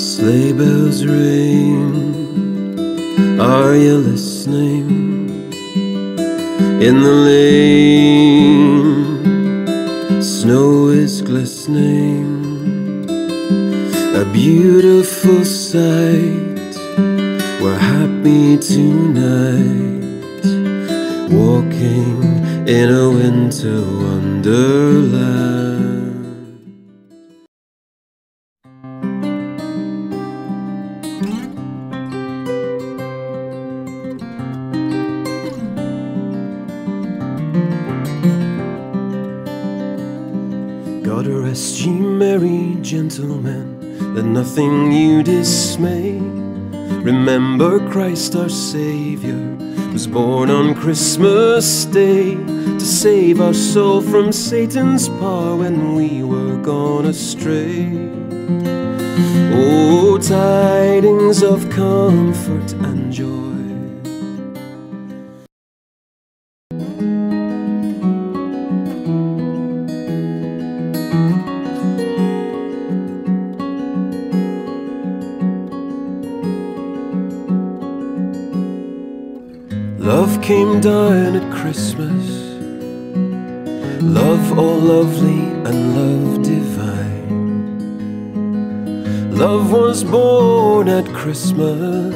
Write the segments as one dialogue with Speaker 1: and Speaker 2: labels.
Speaker 1: Christmas ring. are you listening? In the lane, snow is glistening, a beautiful sight. We're happy tonight, walking in a winter wonderland. God rest ye merry gentlemen, let nothing you dismay. Remember Christ our Savior was born on Christmas Day to save our soul from Satan's power when we were gone astray. Oh, tidings of comfort and Love came down at Christmas. Love all lovely and love divine. Love was born at Christmas.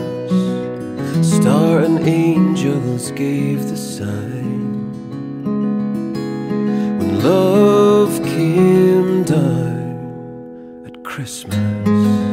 Speaker 1: Star and angels gave the sign. When love came down at Christmas.